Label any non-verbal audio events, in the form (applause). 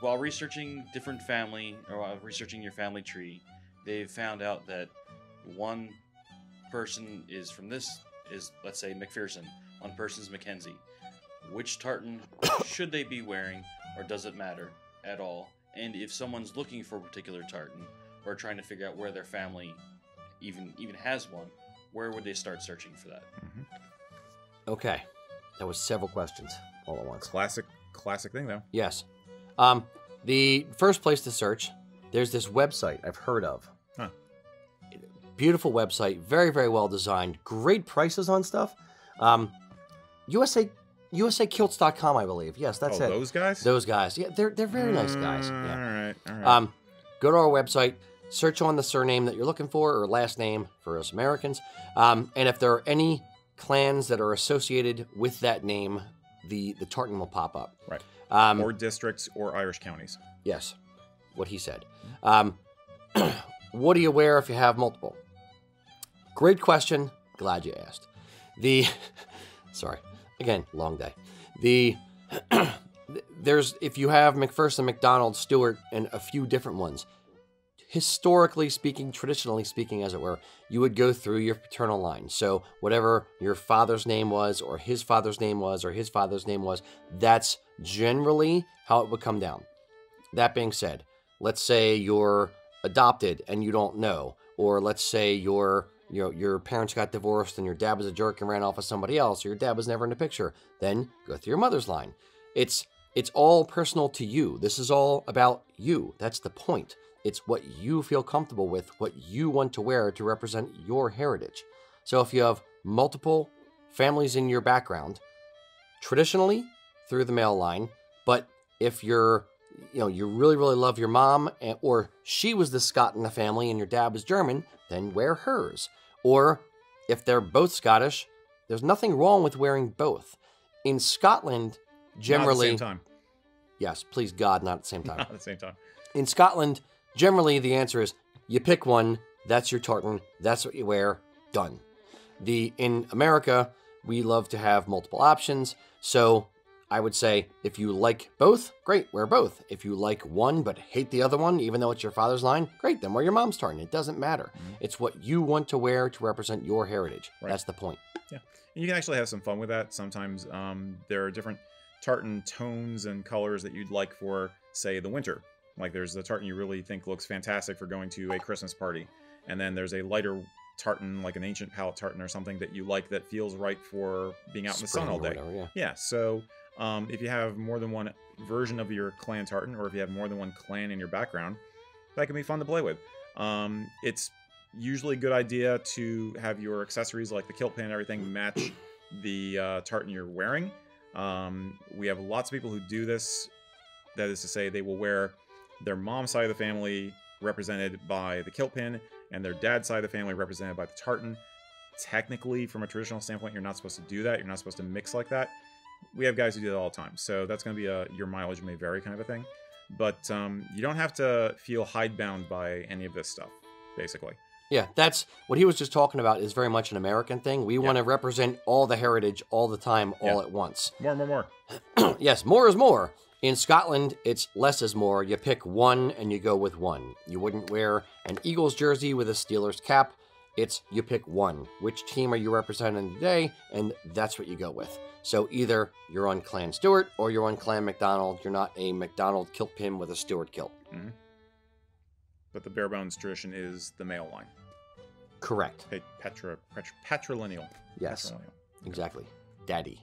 while researching different family or while researching your family tree, they've found out that one person is from this is let's say McPherson, one person's Mackenzie. Which tartan (coughs) should they be wearing, or does it matter at all? And if someone's looking for a particular tartan or trying to figure out where their family even even has one, where would they start searching for that? Mm-hmm. Okay. That was several questions all at once. Classic, classic thing though. Yes. Um, the first place to search, there's this website I've heard of. Huh. Beautiful website, very, very well designed, great prices on stuff. Um, USA USAKilts.com, I believe. Yes, that's oh, it. those guys. Those guys. Yeah, they're they're very nice guys. Mm, Yeah. All right, all right. Um, go to our website, search on the surname that you're looking for or last name for us Americans. Um, and if there are any clans that are associated with that name, the the tartan will pop up. Right. Um, or districts or Irish counties. yes, what he said. Um, (clears throat) what do you wear if you have multiple? Great question. Glad you asked. The (laughs) sorry again, long day. The (clears throat) there's if you have McPherson, McDonald, Stewart, and a few different ones. Historically speaking, traditionally speaking, as it were, you would go through your paternal line. So whatever your father's name was, or his father's name was, or his father's name was, that's generally how it would come down. That being said, let's say you're adopted and you don't know, or let's say your you know, your parents got divorced and your dad was a jerk and ran off with somebody else, or your dad was never in the picture. Then go through your mother's line. It's it's all personal to you. This is all about you. That's the point. It's what you feel comfortable with, what you want to wear to represent your heritage. So if you have multiple families in your background, traditionally through the male line, but if you're you know you really really love your mom and, or she was the Scot in the family and your dad was German, then wear hers. Or if they're both Scottish, there's nothing wrong with wearing both. In Scotland, generally Not at the same time. yes, please God, not at the same time. (laughs) Not at the same time. In Scotland, generally the answer is you pick one, that's your tartan, that's what you wear, done. The in America, we love to have multiple options, so I would say if you like both, great, wear both. If you like one but hate the other one, even though it's your father's line, great, then wear your mom's tartan. It doesn't matter. It's what you want to wear to represent your heritage. Right. That's the point. Yeah. And you can actually have some fun with that. Sometimes um, there are different tartan tones and colors that you'd like for, say, the winter. Like there's the tartan you really think looks fantastic for going to a Christmas party, and then there's a lighter tartan, like an ancient palette tartan or something that you like that feels right for being out in the sun all day. whatever, yeah. Yeah, so um, if you have more than one version of your clan tartan, or if you have more than one clan in your background, that can be fun to play with. Um, it's usually a good idea to have your accessories like the kilt pin and everything match the uh, tartan you're wearing. Um, we have lots of people who do this. That is to say, they will wear their mom's side of the family represented by the kilt pin and their dad's side of the family represented by the tartan. Technically, from a traditional standpoint, you're not supposed to do that. You're not supposed to mix like that. We have guys who do that all the time. So that's going to be a your mileage may vary kind of a thing. But um, you don't have to feel hidebound by any of this stuff, basically. Yeah, that's what he was just talking about is very much an American thing. We want to represent all the heritage all the time, all Yeah. at once. More, more, more. (clears throat) yes, more is more. In Scotland, it's less is more. You pick one and you go with one. You wouldn't wear an Eagles jersey with a Steelers cap. It's you pick one. Which team are you representing today? And that's what you go with. So either you're on Clan Stewart or you're on Clan McDonald. You're not a McDonald kilt pin with a Stewart kilt. Mm-hmm. But the bare bones tradition is the male line. Correct. Pe- Petra, Petra, patrilineal. Yes, Patrilineal. exactly. Daddy.